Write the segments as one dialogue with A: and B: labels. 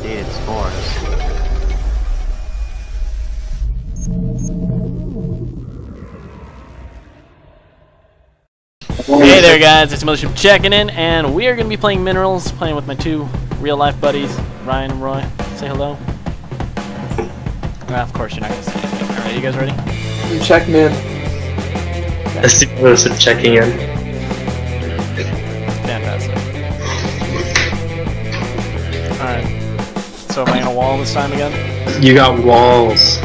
A: updated scores.
B: Hey there guys, it's Mothership checking in, and we are going to be playing MineralZ, playing with my two real-life buddies, Ryan and Roy. Say hello. Ah, of course you're not going to say anything. Alright, you guys ready?
C: Check man.
D: I see those are checking in.
B: Fantastic. So am I going to wall this time again?
D: You got walls.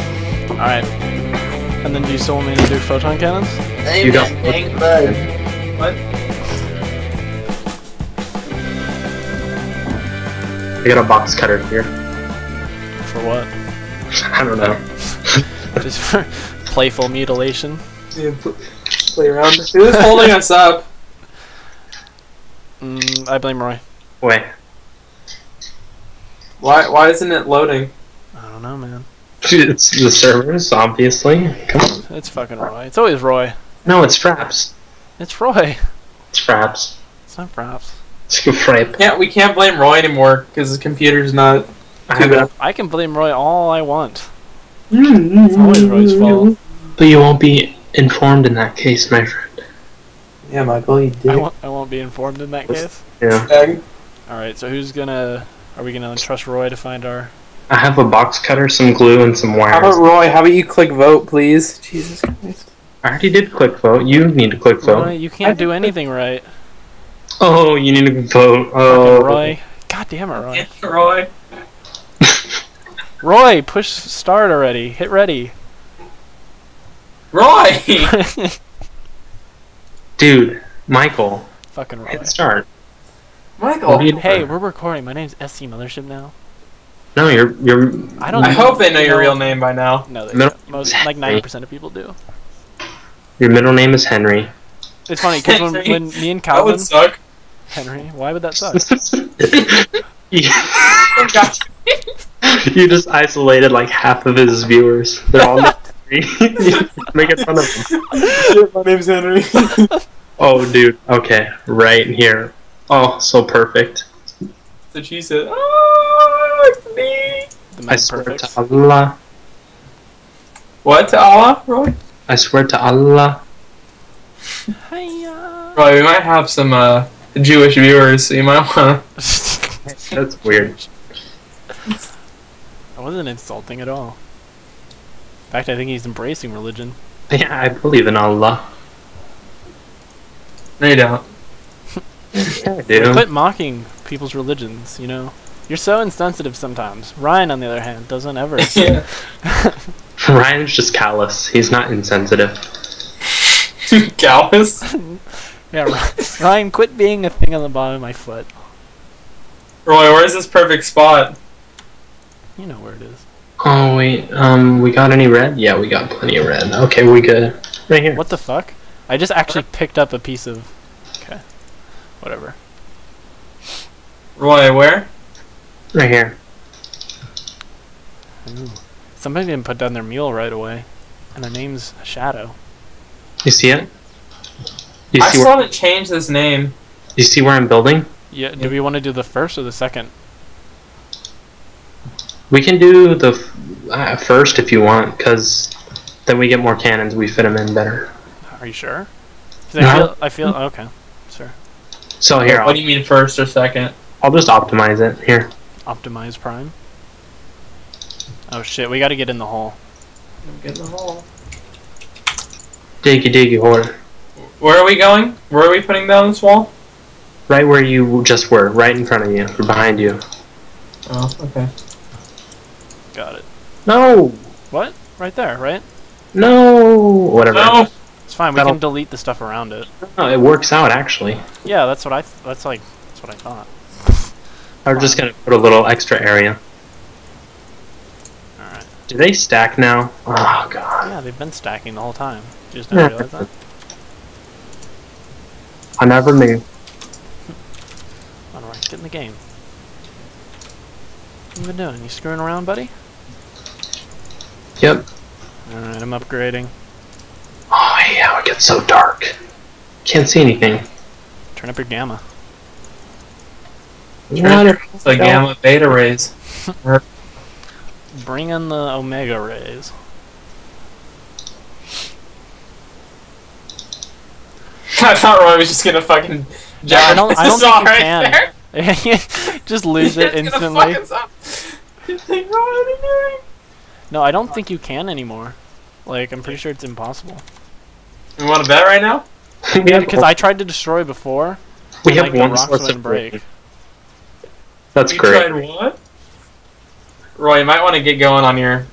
B: Alright. And then do you still want me to do photon cannons?
D: You got What? I got a box cutter here.
B: For what?
D: I don't know.
B: Just for playful mutilation?
C: Yeah, play around. Who's holding us up?
B: Mm, I blame Roy.
D: Wait.
C: Why why isn't it loading?
B: I don't know, man.
D: It's the servers, obviously. Come on.
B: It's fucking Roy. It's always Roy.
D: No, it's Fraps.
B: It's Roy.
D: It's Fraps.
B: It's not props.
D: It's Frape.
C: Can't we can't blame Roy anymore because the computer's not
D: I
C: too
D: have
C: bad.
D: a,
B: I can blame Roy all I want. It's always Roy's mm-hmm. fault.
D: but you won't be informed in that case, my friend.
C: Yeah, Michael, you
B: I won't, I won't be informed in that case.
D: Yeah.
B: Alright, so who's gonna. Are we gonna trust Roy to find our.
D: I have a box cutter, some glue, and some wires.
C: How about Roy? How about you click vote, please? Jesus Christ.
D: I already did click vote. You need to click vote.
B: Roy, you can't do anything right.
D: Oh, you need to vote.
B: Fucking
D: Oh,
B: Roy. God damn it, Roy.
C: Roy.
B: Roy, push start already. Hit ready.
C: Roy.
D: Dude, Michael,
B: Fucking Roy.
D: hit start.
C: Michael.
D: What
B: Hey, we're recording. My name's SC Mothership now.
D: No, you're you're.
B: I don't
C: I hope they know your real name by now.
B: No, they
D: Middle-
B: don't. Most, like 90% of people do.
D: Your middle name is Henry.
B: It's funny because when, when me and Calvin.
C: That
B: Calvin.
C: would suck.
B: Henry, why would that suck?
D: you
C: gosh.
D: you just isolated like half of his viewers. They're all named Henry. making fun of him.
C: My name's Henry.
D: Oh, dude. Okay, right here. Oh, so perfect.
C: so she said, "Oh, it's me."
B: The
D: I swear
B: perfect.
D: to Allah.
C: What to Allah, Roy?
D: I swear to Allah.
B: Hiya.
C: Roy, we might have some uh, Jewish viewers, so you might want
D: That's weird.
B: I wasn't insulting at all. In fact, I think he's embracing religion.
D: Yeah, I believe in Allah.
C: No, you don't.
D: Yeah, I.
B: Quit mocking people's religions, you know? You're so insensitive sometimes. Ryan, on the other hand, doesn't ever.
C: yeah.
D: Ryan's just callous. He's not insensitive.
C: Callous.
B: yeah, Ry- Ryan, quit being a thing on the bottom of my foot.
C: Roy, where's this perfect spot?
B: You know where it is.
D: Oh wait, um, we got any red? Yeah, we got plenty of red. Okay, we good. Right here.
B: What the fuck? I just actually picked up a piece of. Okay. Whatever.
C: Roy, where?
D: Right here.
B: Ooh. Somebody didn't put down their mule right away. And their name's Shadow.
D: You see it? You
C: I
D: see
C: still
D: where?
C: haven't changed this name.
D: You see where I'm building?
B: Yeah, do we want to do the first or the second?
D: We can do the f- uh, first if you want, because then we get more cannons. We fit them in better.
B: Are you sure? 'Cause I
D: No.
B: feel. I feel. Okay. Sure.
D: So here,
C: What
D: I'll,
C: do you mean first or second?
D: I'll just optimize it. Here.
B: Optimize Prime. Oh shit, we gotta get in the hole.
C: Get in the hole.
D: Diggy diggy hole.
C: Where are we going? Where are we putting down this wall?
D: Right where you just were, right in front of you, or behind you.
C: Oh, okay.
B: Got it.
D: No!
B: What? Right there, right?
D: No! Whatever.
C: No!
B: It's fine. We
D: That'll-
B: can delete the stuff around it.
D: No, it works out actually.
B: Yeah, that's what I. Th- that's like. That's what I thought.
D: I'm just gonna put a little extra area.
B: All right.
D: Do they stack now? Oh god.
B: Yeah, they've been stacking the whole time. You just didn't realize that.
D: I never knew.
B: All right, get in the game. What you been doing? You screwing around, buddy?
D: Yep.
B: All right, I'm upgrading.
D: Oh yeah, it gets so dark. Can't see anything.
B: Turn up your gamma.
D: What?
C: It's a gamma beta rays.
B: Bring in the Omega rays.
C: I thought Roy was just gonna fucking.
B: Yeah, I don't- I don't
C: Saw
B: think you
C: right
B: can.
C: there.
B: Just lose it
C: He's gonna
B: instantly.
C: fucking stop. He's like, what are you doing?"
B: No, I don't think you can anymore. Like, I'm pretty sure it's impossible.
C: You want to bet right now?
D: we have,
B: Because I tried to destroy before.
D: we have
B: like,
D: one
B: rocks
D: source of
B: break.
D: break. That's
C: you
D: great.
C: tried what? Roy, you might want to get going on your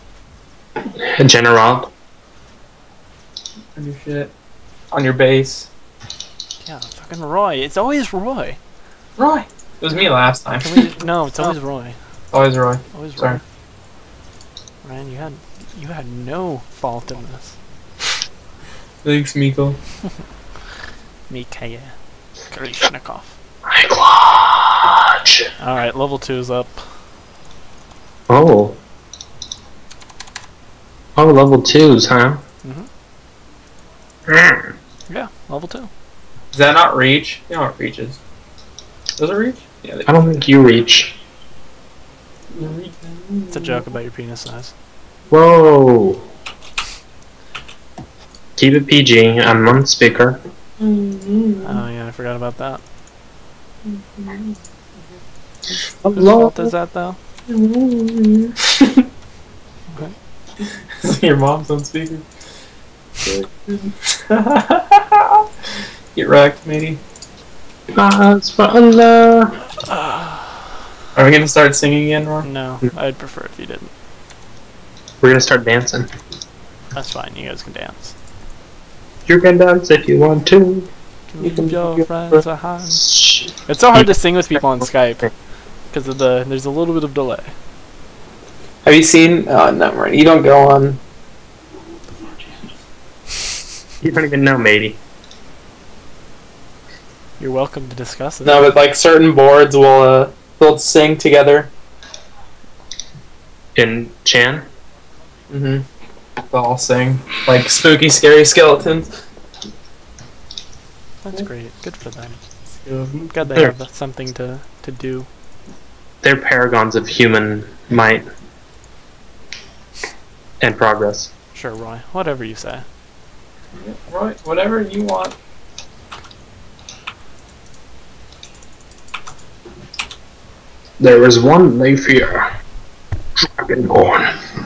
D: General.
C: on your shit, on your base.
B: Yeah, fucking Roy. It's always Roy.
C: Roy, it was me last time.
B: We just, no, it's always oh. Roy.
C: Always Roy.
B: Always
C: Sorry.
B: Roy. Ryan, you had you had no fault in this.
C: Thanks, Miko.
B: Mikhail Krishnikov.
D: My clutch.
B: Alright, level 2 is up.
D: Oh. Oh, level twos, huh? Mm.
B: Yeah, level 2.
C: Is that not reach? You know what reach is? Does it reach? Yeah. They
D: I don't think you reach.
B: It's a joke about your penis size.
D: Whoa. Keep it PG. I'm on speaker. Mm-hmm.
B: Oh yeah, I forgot about that. Mm-hmm. Whose
D: Hello.
B: fault is that though? Mm-hmm.
C: Your mom's on speaker. Get wrecked, matey.
D: Nasrallah.
C: Are we gonna start singing again, Roy?
B: No, I'd prefer if you didn't.
D: We're gonna start dancing.
B: That's fine, you guys can dance.
D: You can dance if you want to.
B: You
D: can
B: your
D: give
B: friends a hand. It's so hard to sing with people on Skype because of the there's a little bit of delay.
C: Have you seen? Oh, never mind. You don't go on.
D: You don't even know, matey.
B: You're welcome to discuss it.
C: No, but like certain boards will uh, they'll sing together.
D: In Chan?
C: Mm-hmm. They'll all sing like spooky, scary skeletons.
B: That's great. Good for them. Glad they
D: There.
B: have something to to do.
D: They're paragons of human might and progress.
B: Sure, Roy. Whatever you say.
C: Right, whatever you want.
D: There is one they fear. Dragonborn.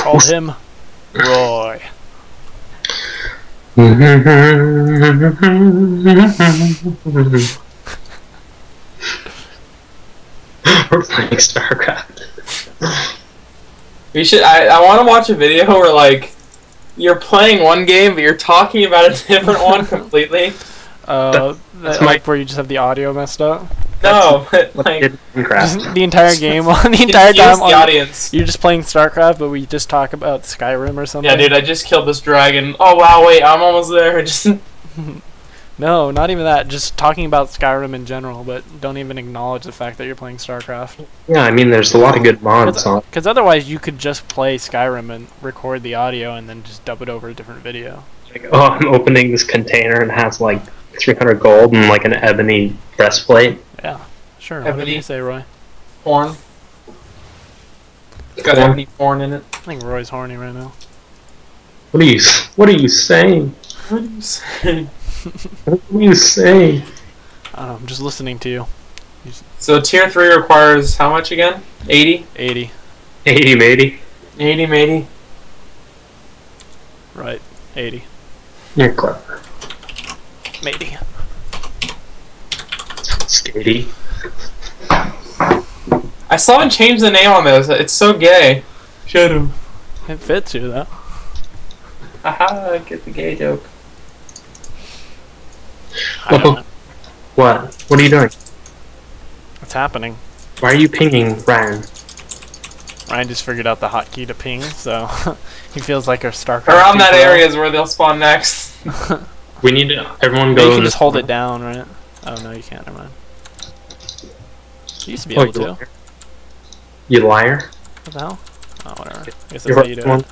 B: They called him Roy.
D: We're playing StarCraft.
C: We should. I, I want to watch a video where like you're playing one game, but you're talking about a different one completely.
B: Uh,
D: that's
B: that-
D: my-
B: like where you just have the audio messed up.
C: No, but
D: Like,
C: like
D: in Minecraft.
B: Just the entire game on the
C: confuse
B: entire time.
C: the
B: on-
C: audience.
B: You're just playing StarCraft, but we just talk about Skyrim or something.
C: Yeah, dude, I just killed this dragon. Oh wow, wait, I'm almost there. Just
B: No, not even that. Just talking about Skyrim in general, but don't even acknowledge the fact that you're playing StarCraft.
D: Yeah, I mean, there's a lot of good mods on.
B: Because otherwise, you could just play Skyrim and record the audio and then just dub it over a different video.
D: Like, oh, I'm opening this container and it has like 300 gold and like an ebony breastplate.
B: Yeah, sure. Whatever
C: Ebony.
B: you say, Roy.
C: porn. It's got
D: Porn.
C: any porn in it.
B: I think Roy's horny right now.
D: What are you? What are you saying?
C: What are you saying?
D: What are you saying?
B: Know, I'm just listening to you.
C: So tier three requires how much again? 80?
B: 80.
D: 80, matey.
C: 80, matey.
B: Right. 80.
D: You're clever.
B: Maybe.
D: Skady.
C: I still haven't changed the name on this. It's so gay. Shut him.
B: It fits you, though.
C: Haha, get the gay joke.
B: I.
D: What? What are you doing?
B: What's happening?
D: Why are you pinging Ryan?
B: Ryan just figured out the hotkey to ping, so he feels like a StarCraft.
C: Around that
B: pro.
C: area is where they'll spawn next.
D: We need to. Everyone
B: Yeah,
D: go.
B: you can just hold
D: corner.
B: it down, right? Oh no, you can't. Never mind. You used to be
D: Oh,
B: able
D: you
B: to.
D: liar. You liar.
B: What the hell? Oh, whatever. I guess that's
D: You're
B: how you do
D: one.
B: it.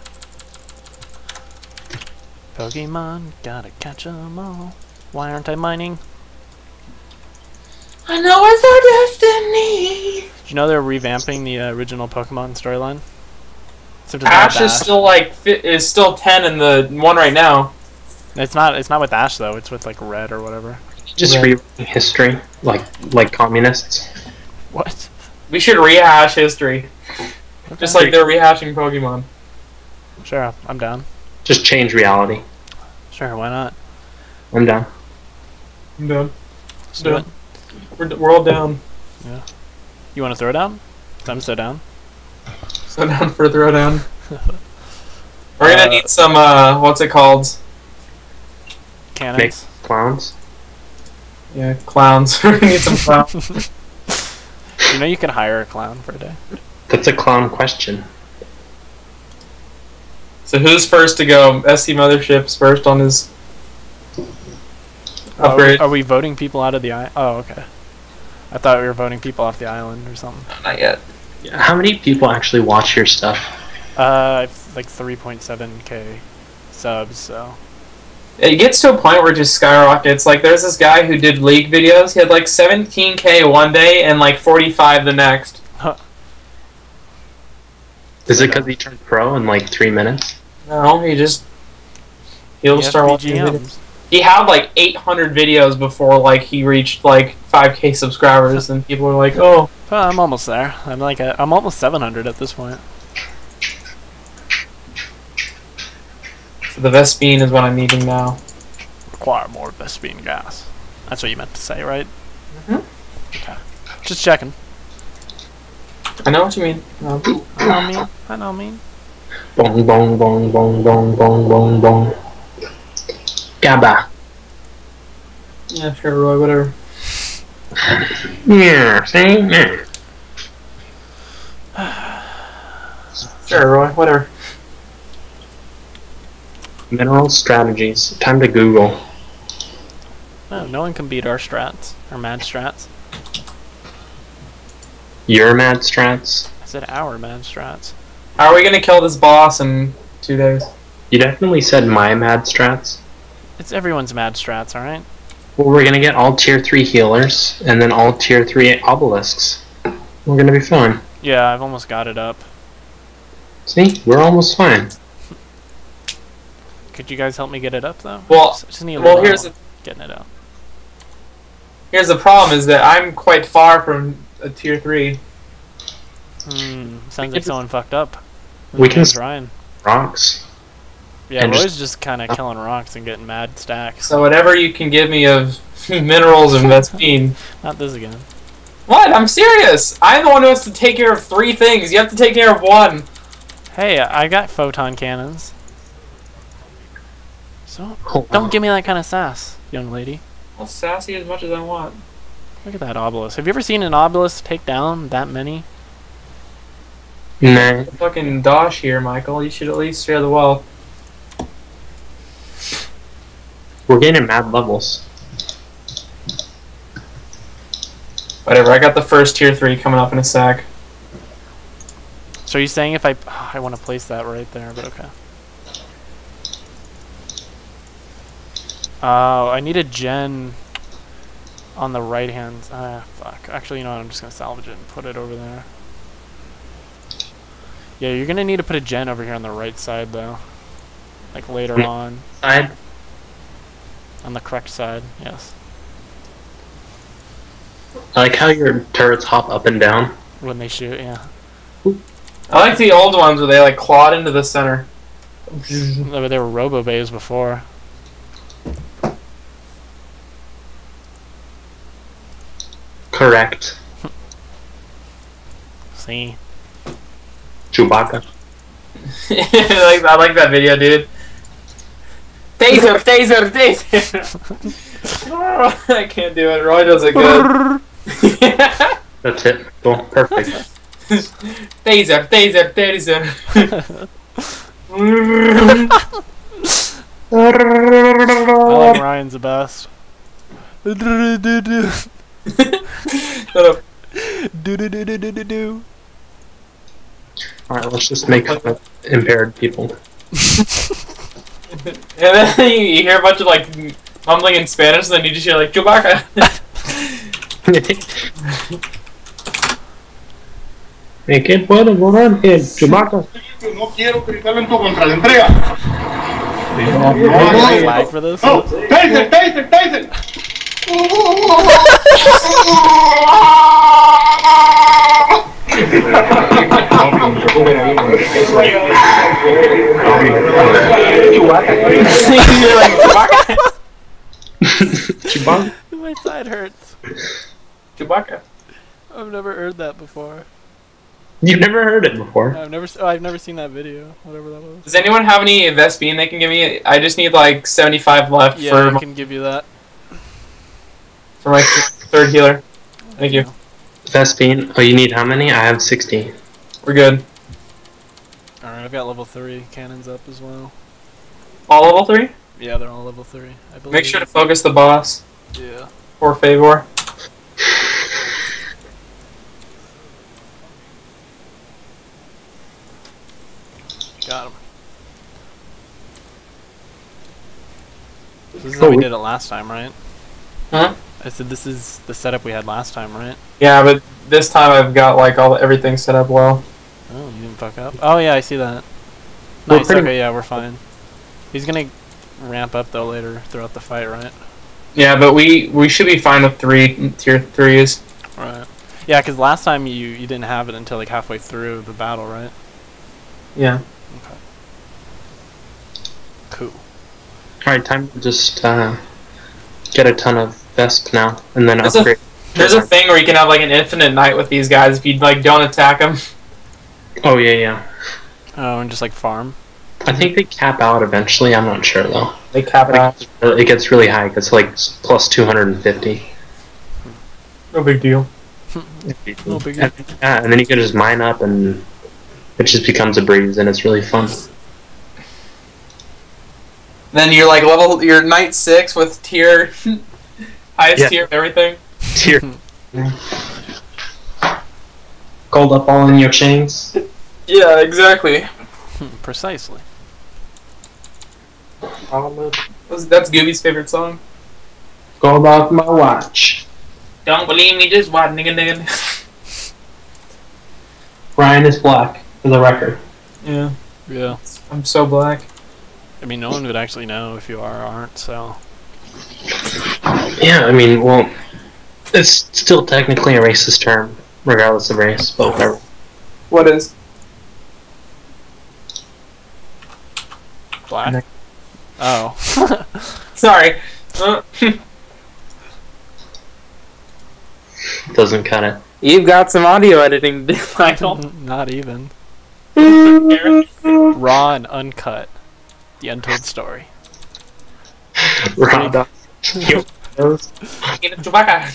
B: Pokemon, gotta catch 'em all. Why aren't I mining?
C: I know it's our destiny.
B: Did you know they're revamping the uh, original Pokemon storyline? It's
C: Ash is still like is still ten in the one right now.
B: It's not. It's not with Ash though. It's with like Red or whatever.
D: Just
C: Right.
D: rewriting history, like like communists.
B: What?
C: We should rehash history, just like they're rehashing Pokemon.
B: Sure, I'm down.
D: Just change reality.
B: Sure, why not?
D: I'm down.
C: I'm down.
B: Let's do it.
C: We're, we're all down. Yeah.
B: You want to throw down? I'm so down.
C: So down for a throwdown. We're gonna
B: Uh,
C: need some. uh What's it called?
B: Cannons.
D: Clowns.
C: Yeah, clowns. We're gonna need some clowns.
B: You know you can hire a clown for a day.
D: That's a clown question.
C: So who's first to go? SC Mothership's first on his
B: Oh,
C: upgrade.
B: are we voting people out of the island? Oh, okay. I thought we were voting people off the island or something.
C: Not yet.
D: How many people actually watch your stuff?
B: Uh, like 3.7k subs, so.
C: It gets to a point where it just skyrockets. Like there's this guy who did league videos. He had like 17k one day and like 45 the next.
D: Is it because he turned pro in like three minutes?
C: No, he just he'll start watching videos. He had like 800 videos before like he reached like 5k subscribers, and people were like, "Oh,
B: Well, I'm almost there. I'm like i I'm almost 700 at this point.
C: The Vespene is what I'm needing now."
B: Require more Vespene gas. That's what you meant to say, right?
C: Mhm.
B: Okay. Just checking.
C: I know what you mean.
B: I know me. I know me.
D: Bong bong bong bong bong bong bong bong. Gaba.
C: yeah, sure, Roy, whatever.
D: Yeah, see? Yeah.
C: Sure, Roy, whatever.
D: MineralZ strategies. Time to Google.
B: No, no one can beat our strats. Our mad strats.
D: Your mad strats.
B: I said our mad strats.
C: Are we gonna kill this boss in two days?
D: You definitely said my mad strats.
B: It's everyone's mad strats, alright?
D: Well, we're gonna get all tier 3 healers, and then all tier 3 obelisks. We're gonna be fine.
B: Yeah, I've almost got it up.
D: See? We're almost fine.
B: Could you guys help me get it up, though?
C: Well-
B: just, just need a
C: Well, here's the
B: getting it out.
C: here's the problem: is that I'm quite far from a tier three.
B: Hmm, sounds like
D: just-
B: someone fucked up.
D: We can
B: Name's
D: s-
B: Ryan.
D: Rocks.
B: Yeah,
D: and
B: Roy's
D: just-
B: just, kind of killing rocks and getting mad stacks.
C: So whatever you can give me of minerals and Vespene.
B: Not this again.
C: What? I'm serious. I'm the one who has to take care of three things. You have to take care of one.
B: Hey, I got photon cannons. So
D: oh,
B: don't give me that kind of sass, young lady.
C: I'll sassy as much as I want.
B: Look at that obelisk. Have you ever seen an obelisk take down that many?
D: Nah.
C: Fucking dosh here, Michael. You should at least share the wealth.
D: We're getting mad levels.
C: Whatever. I got the first tier three coming up in a sec.
B: So are you saying if I I want to place that right there, but okay. Oh, I need a gen on the right hand. Ah, fuck. Actually, you know what? I'm just gonna salvage it and put it over there. Yeah, you're gonna need to put a gen over here on the right side, though. Like later
D: Mm.
B: on,
D: Side.
B: on the correct side. Yes,
D: I like how your turrets hop up and down.
B: when they shoot. Yeah,
C: I like the old ones where they like clawed into the center.
B: they were, they were robo bays before.
D: Correct.
B: See,
D: Chewbacca.
C: like I like that video, dude. Taser, taser, taser. Oh, I can't do it. Roy does it good.
D: That's it. Cool. Perfect.
C: taser, taser, taser.
B: I like Ryan's the best.
C: Shut up.
B: Do-do-do-do-do-do.
D: Alright, let's just make fun of impaired people.
C: And then you hear a bunch of like mumbling in Spanish, and then you just hear like Chewbacca.
D: ¿En qué puedo volar en Chewbacca?
E: No quiero que talento contra la entrega. No,
B: Do you
E: no,
B: have a
E: no,
B: flag for this?
E: no.
C: Chewbacca.
D: Chewbacca?
B: My side hurts.
C: Chewbacca.
B: I've never heard that before.
D: You've never heard it before.
B: I've never, oh, I've never seen that video. Whatever that was.
C: Does anyone have any Vespene they can give me? I just need like 75 left
B: Yeah,
C: for,
B: I can give you that.
C: For my third healer. Thank you.
D: Vespene. Oh, you need how many? I have 60.
C: We're good.
B: All right, I've got level three cannons up as well.
C: All level 3?
B: Yeah, they're all level three. I believe.
C: Make sure to focus the boss.
B: Yeah.
C: Or Favor.
B: Got him. This is oh, how
D: Oh,
B: we
D: we-
B: did it last time, right?
C: Huh?
B: I said this is the setup we had last time, right?
C: Yeah, but this time I've got like all everything set up well.
B: Oh, you didn't fuck up. Oh yeah, I see that.
D: We're
B: Nice.
D: pretty-
B: Okay, yeah, we're fine. He's gonna ramp up though later throughout the fight, right?
C: Yeah, but we we should be fine with three tier threes.
B: Right. Yeah, because last time you you didn't have it until like halfway through the battle, right?
C: Yeah. Okay.
B: Cool.
D: Alright, time to just uh, get a ton of Vesp now, and then
C: There's a- There's a thing where you can have like an infinite night with these guys if you like don't attack them.
D: Oh, yeah, yeah.
B: Oh, and just like farm.
D: I think they cap out eventually. I'm not sure, though.
C: They cap it out.
D: It gets really high. It's like plus 250.
C: No big deal.
B: No big
D: And, yeah, and then you can just mine up, and it just becomes a breeze, and it's really fun.
C: Then you're like level you're night six with tier highest
D: Yeah.
C: tier of everything.
D: Here. Gold up all in your chains.
C: Yeah, exactly.
B: Precisely.
C: That's, that's Gooby's favorite song.
D: Gold off my watch.
C: Don't believe me, just watch nigga nigga.
D: Ryan is black, for the record.
C: yeah.
B: Yeah.
C: I'm so black.
B: I mean, no one would actually know if you are or aren't. So.
D: Yeah, I mean, well, it's still technically a racist term, regardless of race, but whatever.
C: What is?
B: Black.
C: Nick.
B: Oh.
C: Sorry. Uh,
D: Doesn't cut it.
C: You've got some audio editing to do, Michael.
B: Not even. Raw and uncut. The untold story.
D: Round up. Kill those.
C: Chewbacca.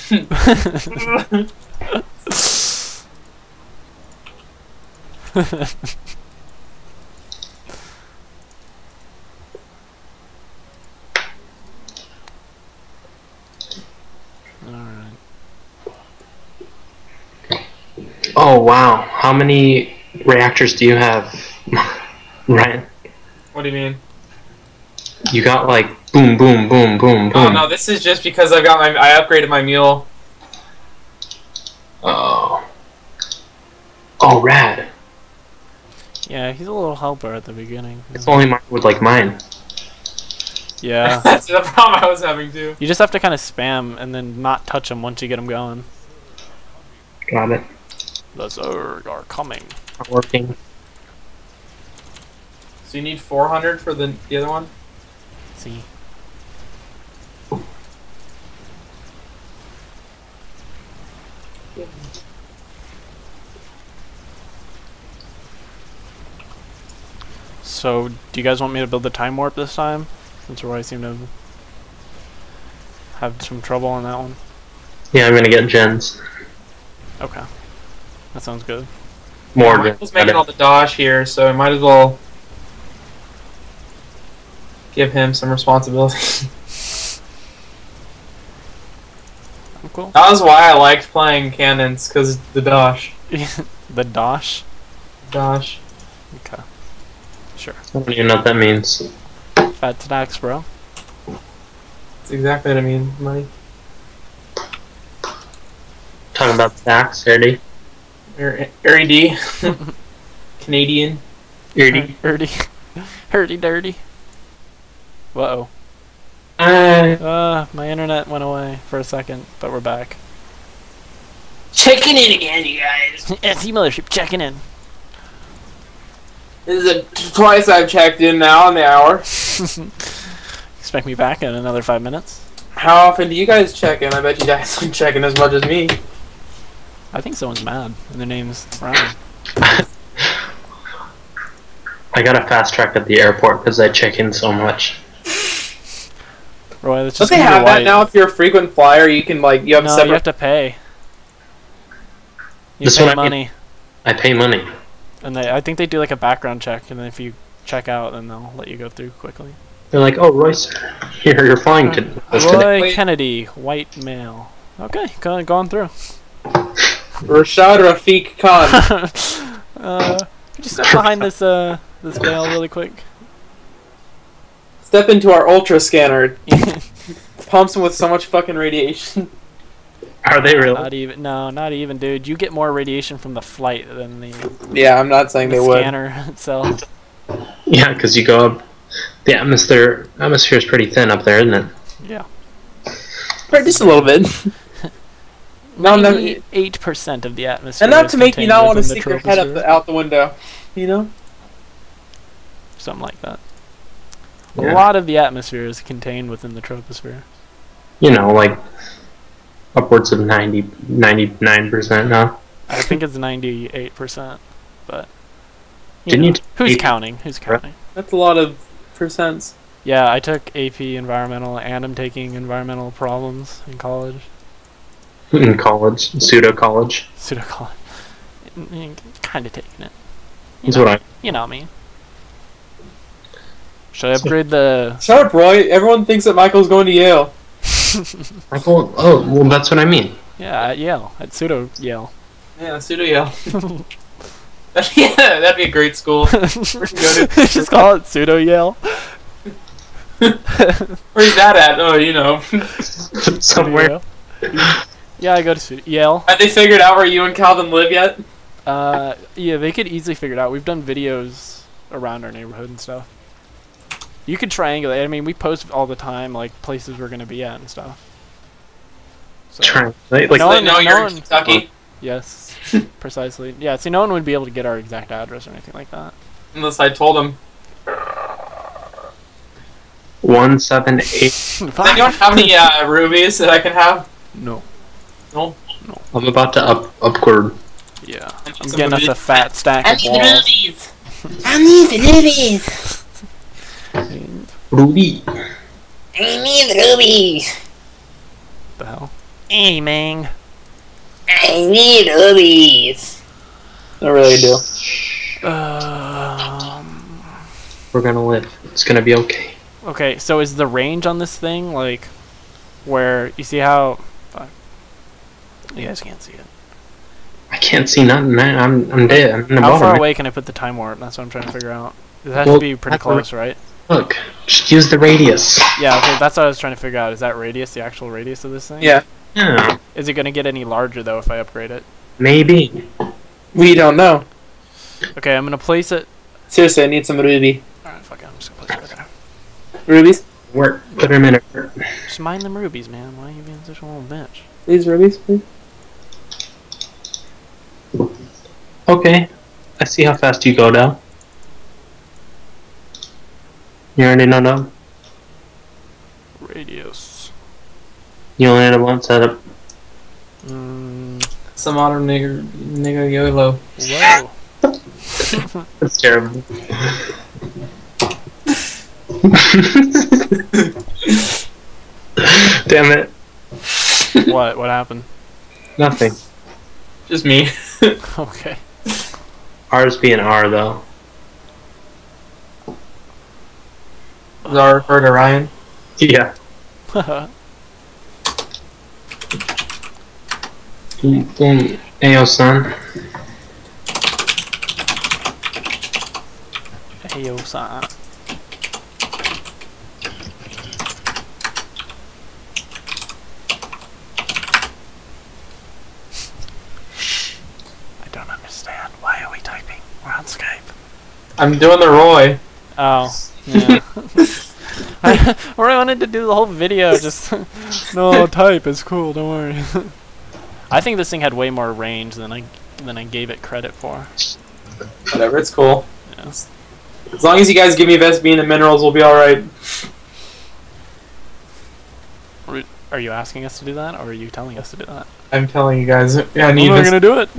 B: Alright.
D: Oh wow, how many reactors do you have, Ryan?
C: what do you mean?
D: You got like boom, boom, boom, boom, boom.
C: Oh no, this is just because I got my I upgraded my mule.
D: Oh. Oh, rad.
B: Yeah, he's a little helper at the beginning.
D: It's only mine with like mine.
B: Yeah.
C: That's the problem I was having too.
B: You just have to kind of spam and then not touch him once you get him going.
D: Got it.
B: The Zerg are coming.
D: Not working.
C: So you need 400 for the the other one.
B: See. So, do you guys want me to build the time warp this time? Since Roy seem to have some trouble on that one.
D: Yeah, I'm gonna get gens.
B: Okay. That sounds good.
D: More
C: Yeah,
D: gens.
C: Michael's making all the dosh here, so I might as well give him some responsibility.
B: Oh, cool.
C: that was why I liked playing cannons, because the dosh.
B: the Dosh?
C: Dosh.
B: Okay. Sure.
D: I don't even know what that means.
B: Fat tax, bro.
C: That's exactly what I mean, money.
D: Talking about stacks, Eddie.
C: Er- Eri Canadian.
D: Eardy.
B: Hurdy. Hurdy dirty. Whoa.
D: Uh,
B: Uh, my internet went away for a second, but we're back.
C: Checking in again, you guys.
B: SC Mothership checking in.
C: This is the twice I've checked in now in the hour.
B: Expect me back in another five minutes.
C: How often do you guys check in? I bet you guys aren't checking as much as me.
B: I think someone's mad, and their name's Ryan.
D: I got a fast track at the airport because I check in so much.
B: Roy, let's
C: Don't
B: just
C: they have that now? If you're a frequent flyer, you can like you have
B: No,
C: separate.
B: you have to pay. You
D: That's
B: pay
D: what I mean.
B: money,
D: I pay money.
B: And they I think they do like a background check, and then if you check out, then they'll let you go through quickly.
D: They're like, "Oh, Royce, here you're flying to us today."
B: Roy Kennedy, white male. Okay, go going through.
C: Rashad Rafiq Khan.
B: uh, could you step behind this uh this veil really quick?
C: Step into our ultra scanner. Pumps him with so much fucking radiation.
D: Are they really?
B: not even. No, not even, dude. You get more radiation from the flight than the,
C: Yeah, I'm not saying
B: the
C: they would.
B: scanner itself.
D: Yeah, because you go up. The atmosphere atmosphere is pretty thin up there, isn't it?
B: Yeah.
C: Right, just a little bit. No, no,
B: Eight percent of the atmosphere.
C: and not
B: is
C: to make you
B: contained
C: not want to
B: within the
C: stick your head up the, out the window. You know?
B: something like that.
D: Yeah.
B: A lot of the atmosphere is contained within the troposphere.
D: You know, like upwards of 90, 99 percent now.
B: I think it's ninety-eight percent, but you
D: Didn't
B: know,
D: you
B: who's
D: eight-
B: counting? Who's counting?
C: That's a lot of percents.
B: Yeah, I took AP environmental, and I'm taking environmental problems in college,
D: in college, pseudo college.
B: pseudo college. Kind of taking it. You
D: That's
B: know,
D: what I.
B: you know me. Should I upgrade the?
C: Shut up, Roy. Everyone thinks that Michael's going to Yale.
D: Michael. Oh, well, that's what I mean.
B: Yeah, at Yale, at pseudo Yale.
C: Yeah, pseudo Yale. yeah, that'd be a great school.
B: Just call it pseudo Yale.
C: Where's that at? Oh, you know.
D: Somewhere.
B: Yeah, I go to pseudo- Yale.
C: Have they figured out where you and Calvin live yet?
B: Uh, yeah, they could easily figure it out. We've done videos around our neighborhood and stuff. You could triangulate. I mean, we post all the time, like places we're gonna be at and stuff. So,
D: Trying. Like, like
B: No one-
C: know
B: no
C: you're
B: one-
C: in Kentucky.
B: yes, precisely. Yeah, see, no one would be able to get our exact address or anything like that.
C: Unless I told them.
D: one seven eight.
C: They don't have any uh, rubies that I can have.
B: no.
C: No. No.
D: I'm about to up upward.
B: Yeah,
C: I need
B: I'm
C: some
B: getting us a fat stack
C: I
B: of
C: need
B: walls.
C: rubies.
F: I need rubies.
D: Ruby.
F: I need rubies.
B: The hell? Hey, Ming.
F: I need rubies.
C: I really do.
B: Um.
D: We're gonna live. It's gonna be okay.
B: Okay, so is the range on this thing like where you see how? Fuck. You guys can't see it.
D: I can't see nothing, man. I'm I'm dead. I'm in the
B: How
D: bottom.
B: far
D: man.
B: away can I put the time warp? That's what I'm trying to figure out. It has
D: Well,
B: to be pretty close, right?
D: Look, just use the radius.
B: Yeah, okay, that's what I was trying to figure out. Is that radius the actual radius of this thing?
C: Yeah.
D: Yeah,
B: Is it going to get any larger, though, if I upgrade it?
D: maybe.
C: We don't know.
B: Okay, I'm going to place it...
C: Seriously, I need some ruby.
B: Alright, fuck it, I'm just going to place it right
C: Rubies?
D: Work. Put them in a.
B: there. Just mind them rubies, man. Why are you being such a little bitch?
C: These rubies, please.
D: Okay. I see how fast you go down. You already know that.
B: Radius.
D: You only had a one setup.
B: Mm,
C: Some modern nigger, nigger YOLO.
B: whoa.
D: That's terrible. Damn it.
B: what? What happened?
D: Nothing.
C: Just me.
B: Okay.
D: R's being R though.
C: Does I refer to Ryan?
D: Yeah. Boom, boom. Ayo, son.
B: hey, yo, son. I don't know We're on Skype.
C: I'm doing the Roy.
B: Oh, yeah. I, or I wanted to do the whole video, just no type. It's cool. Don't worry. I think this thing had way more range than I than I gave it credit for.
C: Whatever, it's cool.
B: Yeah.
C: As long as you guys give me Vespene and minerals, we'll be alright.
B: Are- Are you asking us to do that, or are you telling us to do that?
C: I'm telling you guys. Yeah, I need
B: We're gonna do it.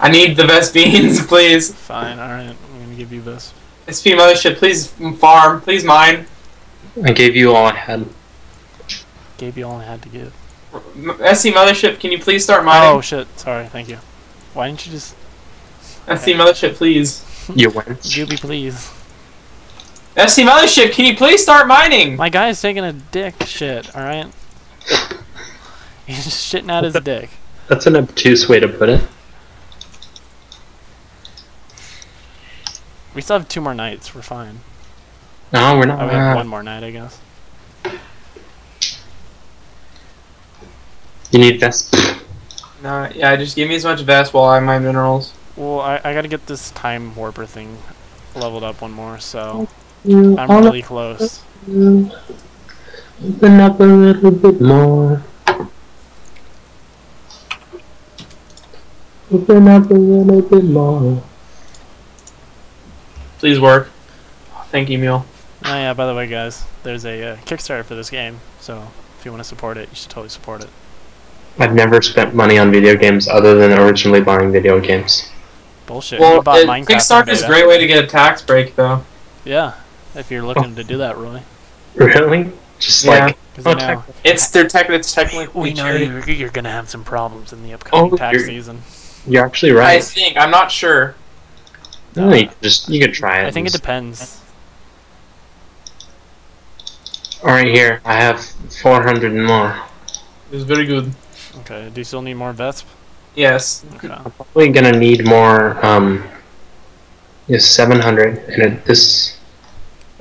C: I need the best Beans, please.
B: Fine. All right. I'm gonna give you this.
C: SC Mothership, please farm. Please mine.
D: I gave you all I had.
B: Gave you all I had to give.
C: M- SC Mothership, can you please start mining?
B: Oh shit. Sorry. Thank you. Why didn't you just
C: SC Mothership, please.
D: You went.
B: Gooby, please?
C: SC Mothership, can you please start mining?
B: My guy's taking a dick shit. All right. He's just shitting out his dick.
D: That's an obtuse way to put it.
B: We still have two more nights. We're fine.
D: No, we're not.
B: Oh, we have one more night, I guess.
D: You need vest.
C: No, yeah, just give me as much Vest while I mine minerals.
B: Well, I, I gotta get this time warper thing leveled up one more, so mm, I'm really close.
D: Open up a little bit more. Open up a little bit more.
C: Please work. Thank you, Mule.
B: Oh yeah, by the way, guys, there's a uh, Kickstarter for this game, so if you want to support it, you should totally support it.
D: I've never spent money on video games other than originally buying video games.
B: Bullshit.
C: Well,
B: you
C: it,
B: Minecraft.
C: Kickstarter is a great way to get a tax break, though.
B: Yeah, if you're looking to do that, Roy.
D: Really? Just
C: Yeah.
D: like
B: Because
D: Oh,
B: you know,
C: It's they're tech. It's technically
B: we know you're, you're gonna have some problems in the upcoming
D: Oh,
B: tax
D: you're-
B: season.
D: you're actually right.
C: I think I'm not sure.
D: No, you could just you could try it.
B: I think it depends.
D: All right, here I have 400 and more.
C: It's very good.
B: Okay, do you still need more Vesp?
C: Yes.
B: Okay.
D: I'm probably gonna need more. Um, yeah, 700 and it, this.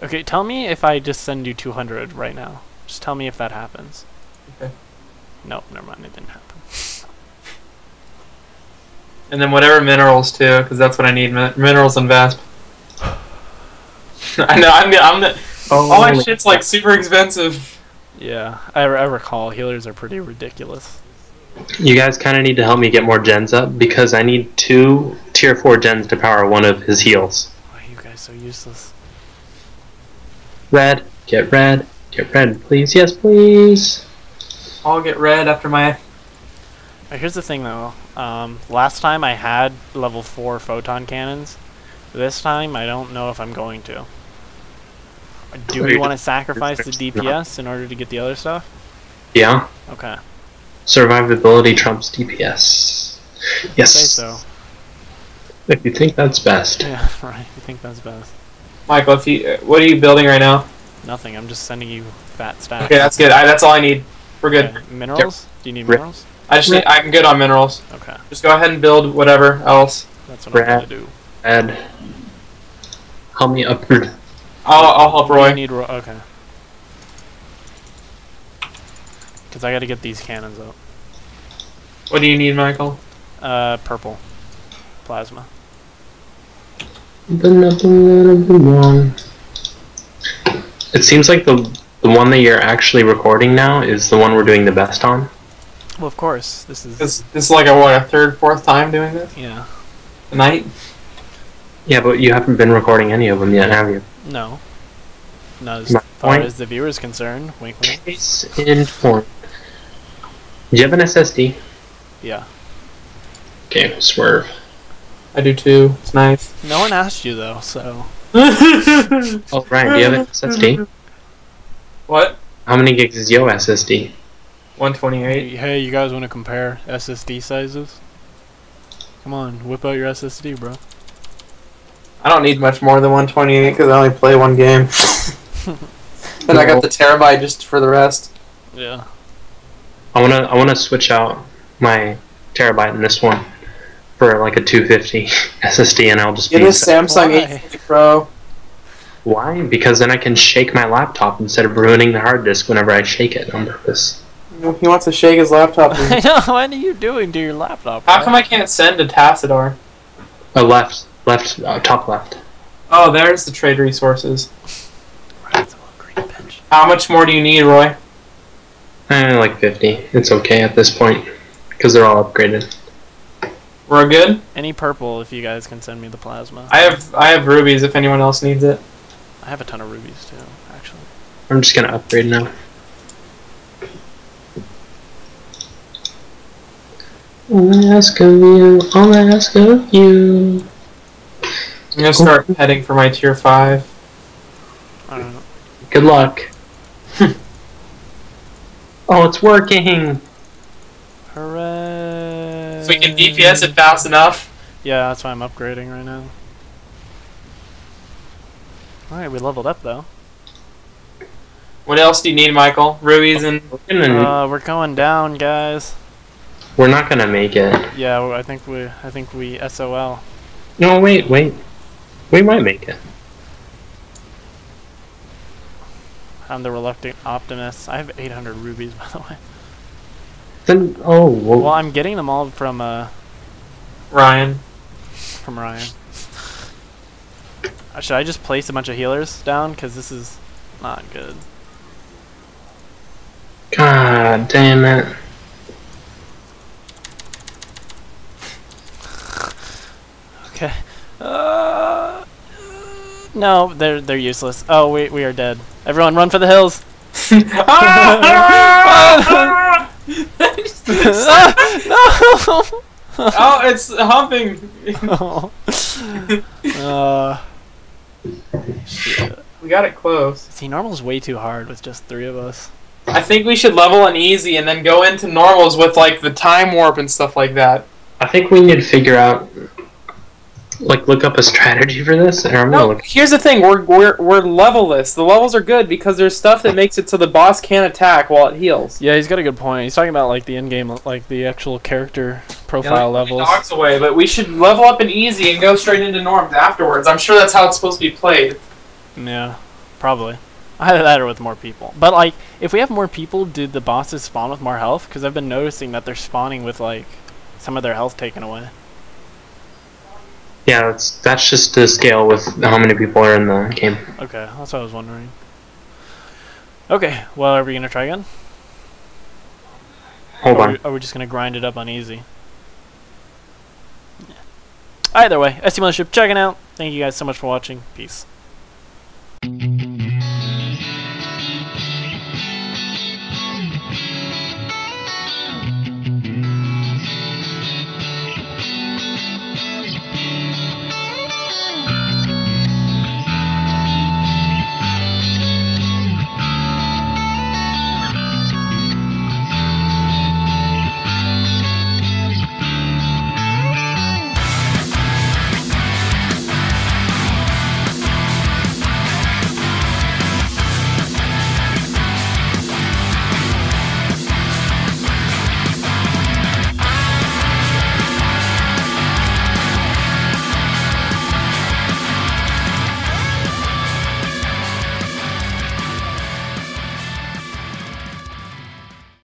B: Okay, tell me if I just send you 200 right now. Just tell me if that happens.
C: Okay.
B: Nope, never mind, it didn't happen.
C: And then whatever minerals too, because that's what I need. Min- minerals and Vesp. I know. I'm the. I'm the.
D: Oh,
C: All my shit's like super expensive.
B: Yeah, I, I recall healers are pretty ridiculous.
D: You guys kind of need to help me get more gens up because I need two tier four gens to power one of his heals.
B: Why are you guys so useless?
D: Red, get red, get red, please. Yes, please.
C: I'll get red after my.
B: Uh, Here's the thing though. Um, last time I had level 4 photon cannons. This time I don't know if I'm going to. Do we want to sacrifice the DPS in order to get the other stuff?
D: Yeah.
B: Okay,
D: Survivability trumps DPS. Yes.
B: say so.
D: If you think that's best.
B: Yeah, right. You think that's best?
C: Michael, if you, uh, what are you building right now?
B: Nothing. I'm just sending you fat stacks.
C: Okay, that's good. I, that's all I need. We're good.
B: Okay, Minerals? Do you need
D: Rip.
B: minerals?
C: I just need, I'm good on minerals.
B: Okay,
C: Just go ahead and build whatever else.
B: that's what I'm gonna do.
D: Red. Help me upward.
C: I'll, I'll help
B: What do you
C: Roy.
B: need ro- okay. Because I gotta get these cannons up.
C: What do you need, Michael?
B: Uh, purple. Plasma.
D: Open up a little bit more. It seems like the the one that you're actually recording now is the one we're doing the best on.
B: Well, of course. This is.
C: This, this is like a what a third, fourth time doing this
B: Yeah.
C: tonight.
D: Yeah, but you haven't been recording any of them yet, have you?
B: No. Not as
D: My
B: far
D: point-
B: as the viewer's concerned. Wink, wink.
D: Case in point. Do you have an SSD?
B: Yeah.
D: Okay, swerve.
C: I do too. It's nice.
B: No one asked you though, so.
D: Oh, Ryan, do you have an SSD?
C: what?
D: How many gigs is your SSD?
C: 128.
B: Hey, you guys want to compare SSD sizes? Come on, whip out your SSD, bro.
C: I don't need much more than 128 because I only play one game. and I got the terabyte just for the rest.
B: Yeah.
D: I wanna I wanna switch out my terabyte in this one for like a 250 SSD, and I'll just
C: Get
D: be
C: a Samsung
B: Why?
C: 850 Pro.
D: Why? Because then I can shake my laptop instead of ruining the hard disk whenever I shake it on purpose.
C: He wants to shake his laptop.
B: I know. What are you doing to your laptop?
C: How
B: bro?
C: come I can't send to Tassadar?
D: Uh, left, left, uh, top left.
C: Oh, there's the trade resources.
B: Right, so a green bench.
C: How much more do you need, Roy?
D: Eh, like 50. It's okay at this point. Because they're all upgraded.
C: We're good.
B: Any purple if you guys can send me the plasma.
C: I have I have rubies if anyone else needs it.
B: I have a ton of rubies too, actually.
D: I'm just gonna upgrade now. All I ask of you, all I ask of you.
C: I'm gonna start heading for my tier five.
B: I don't know.
D: Good luck. oh, it's working!
B: Hooray!
C: If we can DPS it fast enough.
B: Yeah, that's why I'm upgrading right now. Alright, we leveled up though.
C: What else do you need, Michael? Rubies and
B: Uh, we're going down, guys.
D: We're not gonna make it.
B: Yeah, I think we, I think we SOL.
D: No, wait, wait. We might make it.
B: I'm the reluctant optimist. I have 800 rubies, by the way.
D: Then, oh, well,
B: Well, I'm getting them all from uh
C: Ryan.
B: from Ryan. Uh, Should I just place a bunch of healers down? Cause this is not good.
D: God damn it.
B: Okay. Uh, no, they're they're useless. Oh, we we are dead. Everyone, run for the hills!
C: Ah!
B: no!
C: oh, it's humping.
B: uh.
C: We got it close.
B: See, normal's way too hard with just three of us.
C: I think we should level an easy and then go into normals with like the time warp and stuff like that.
D: I think we need to figure out, like, look up a strategy for this. Or I'm gonna
C: No,
D: look.
C: here's the thing: we're we're we're levelless. The levels are good because there's stuff that makes it so the boss can't attack while it heals.
B: Yeah, he's got a good point. He's talking about like the in-game, like the actual character profile
C: Yeah, like,
B: levels.
C: Dogs away, but we should level up in easy and go straight into norms afterwards. I'm sure that's how it's supposed to be played.
B: Yeah, probably. Either that or with more people. But like, if we have more people, do the bosses spawn with more health? Because I've been noticing that they're spawning with like some of their health taken away.
D: Yeah, that's that's just the scale with how many people are in the game.
B: Okay, that's what I was wondering. Okay, well, are we gonna try again?
D: Hold
B: or
D: on.
B: Are we, are we just gonna grind it up on easy? Yeah. Either way, SC Mothership checking out. Thank you guys so much for watching. Peace.